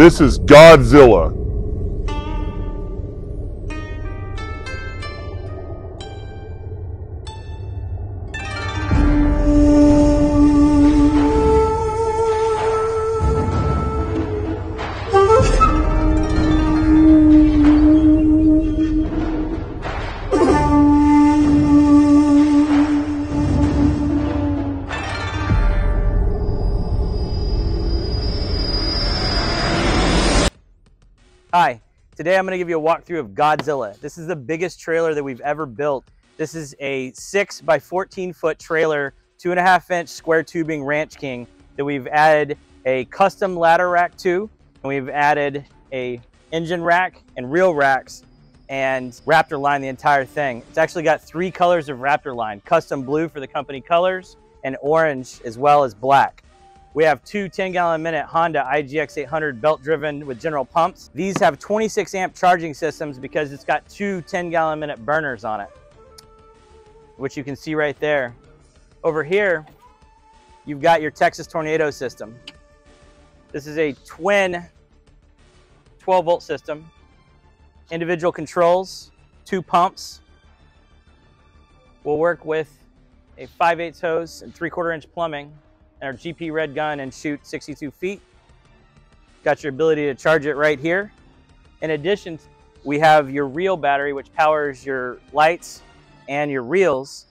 This is Godzilla. Hi, today I'm going to give you a walkthrough of Godzilla. This is the biggest trailer that we've ever built. This is a 6 by 14 foot trailer, 2.5 inch square tubing Ranch King that we've added a custom ladder rack to, and we've added a engine rack and reel racks and Raptor line the entire thing. It's actually got three colors of Raptor line, custom blue for the company colors and orange as well as black. We have two 10 gallon minute Honda IGX 800 belt driven with general pumps. These have 26 amp charging systems because it's got two 10 gallon minute burners on it, which you can see right there. Over here, you've got your Texas Tornado system. This is a twin 12 volt system, individual controls, two pumps. We'll work with a 5 8 hose and 3 quarter inch plumbing our GP red gun and shoot 62 feet. Got your ability to charge it right here. In addition, we have your reel battery, which powers your lights and your reels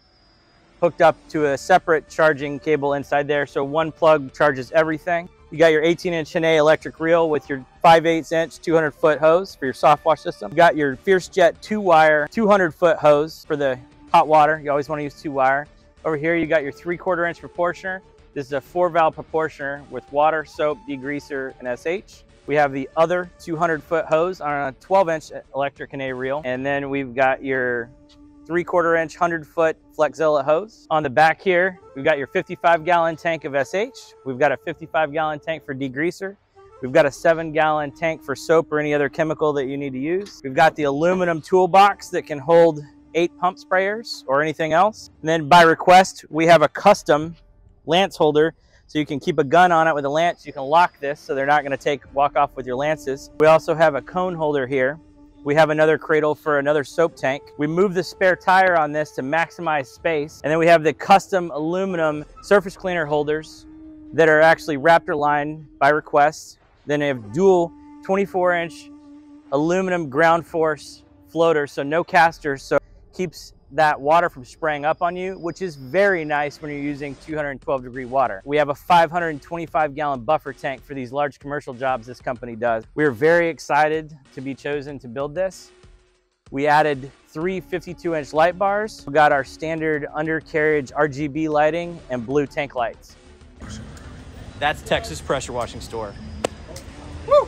hooked up to a separate charging cable inside there. So one plug charges everything. You got your 18 inch Hannay electric reel with your 5 8 inch 200 foot hose for your soft wash system. You got your Fierce Jet two wire 200 foot hose for the hot water. You always want to use two wire. Over here, you got your three quarter inch proportioner this is a four valve proportioner with water, soap, degreaser, and SH. We have the other 200 foot hose on a 12 inch electric Hannay reel. And then we've got your three quarter inch 100 foot Flexzilla hose. On the back here, we've got your 55 gallon tank of SH. We've got a 55 gallon tank for degreaser. We've got a seven gallon tank for soap or any other chemical that you need to use. We've got the aluminum toolbox that can hold eight pump sprayers or anything else. And then by request, we have a custom lance holder so you can keep a gun on it with a lance. You can lock this so they're not going to take walk off with your lances. We also have a cone holder here. We have another cradle for another soap tank. We move the spare tire on this to maximize space. And then we have the custom aluminum surface cleaner holders that are actually Raptor line by request. Then they have dual 24 inch aluminum ground force floaters, so no casters, so keeps that water from spraying up on you, which is very nice when you're using 212 degree water. We have a 525 gallon buffer tank for these large commercial jobs this company does. We are very excited to be chosen to build this. We added three 52 inch light bars. We got our standard undercarriage RGB lighting and blue tank lights. That's Texas Pressure Washing Store. Woo!